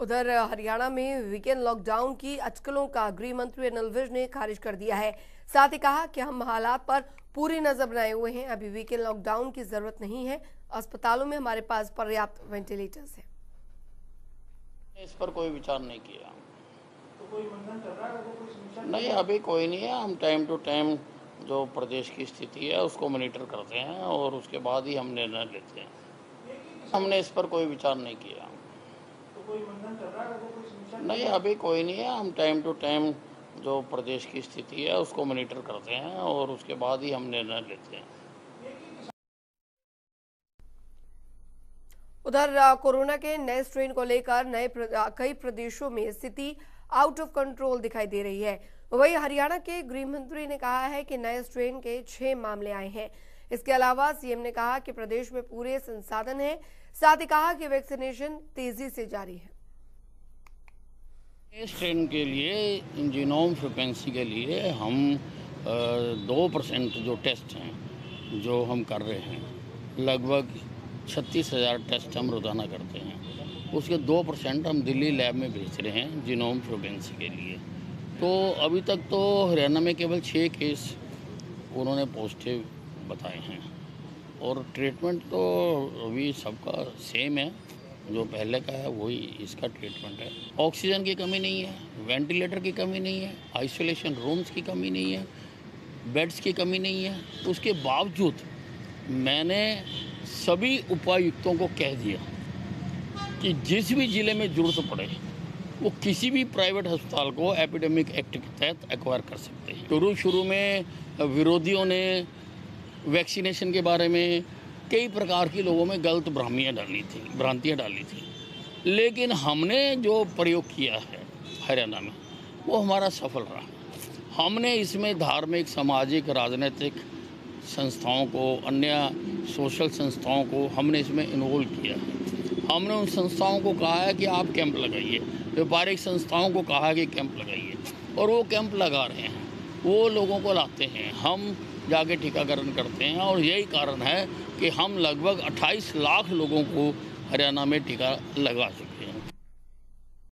उधर हरियाणा में weekend lockdown की अटकलों का गृह मंत्री अनिल विज ने खारिज कर दिया है। साथ ही कहा कि हम हालात पर पूरी नज़र बनाए हुए हैं। अभी वीकेंड लॉकडाउन की ज़रूरत नहीं है। अस्पतालों में हमारे पास पर्याप्त वेंटिलेटर्स है। इस पर कोई विचार नहीं किया। तो कोई अगर कोई नहीं, अभी कोई नहीं है। हम टाइम टू टाइम जो प्रदेश की स्थिति है, उसको मॉनिटर करते हैं और उसके बाद ही हम निर्णय लेते हैं। हमने इस पर कोई विचार नहीं किया। नहीं अभी कोई नहीं है। हम टाइम टू टाइम जो प्रदेश की स्थिति है उसको मॉनिटर करते हैं और उसके बाद ही हम निर्णय लेते हैं। उधर कोरोना के नए स्ट्रेन को लेकर नए कई प्रदेशों में स्थिति आउट ऑफ़ कंट्रोल दिखाई दे रही है। वहीं हरियाणा के गृह मंत्री ने कहा है कि नए स्ट्रेन के छह मामले आए हैं। इसके अलावा सीएम ने कहा कि प्रदेश में पूरे संसाधन हैं। साथ ही कहा कि वैक्सीनेशन तेज़ी से जारी है। इस ट्रेन के लिए जीनोम फ्रिक्वेंसी के लिए हम दो परसेंट जो टेस्ट हैं, जो हम कर रहे हैं, लगभग छत्तीस हज़ार टेस्ट हम रोज़ाना करते हैं। उसके दो परसेंट हम दिल्ली लैब में भेज रहे हैं जीनोम फ्रिक्वेंसी के लिए। तो अभी तक तो हरियाणा में केवल छः केस उन्होंने पॉजिटिव बताए हैं। और ट्रीटमेंट तो अभी सबका सेम है। जो पहले का है, वही इसका ट्रीटमेंट है। ऑक्सीजन की कमी नहीं है वेंटिलेटर की कमी नहीं है आइसोलेशन रूम्स की कमी नहीं है बेड्स की कमी नहीं है। उसके बावजूद मैंने सभी उपायुक्तों को कह दिया कि जिस भी ज़िले में ज़रूरत पड़े, वो किसी भी प्राइवेट अस्पताल को एपिडेमिक एक्ट के तहत एक्वायर कर सकते हैं। शुरू शुरू में विरोधियों ने वैक्सीनेशन के बारे में कई प्रकार की लोगों में गलत भ्रामियाँ डाली थी, भ्रांतियाँ डाली थी। लेकिन हमने जो प्रयोग किया है हरियाणा में, वो हमारा सफल रहा। हमने इसमें धार्मिक, सामाजिक, राजनीतिक संस्थाओं को, अन्य सोशल संस्थाओं को हमने इसमें इन्वॉल्व किया है। हमने उन संस्थाओं को कहा है कि आप कैंप लगाइए, व्यापारिक संस्थाओं को कहा है कि कैंप लगाइए, और वो कैंप लगा रहे हैं। वो लोगों को लाते हैं। हम जाके टीकाकरण करते हैं और यही कारण है कि हम लगभग 28 लाख लोगों को हरियाणा में टीका लगवा हैं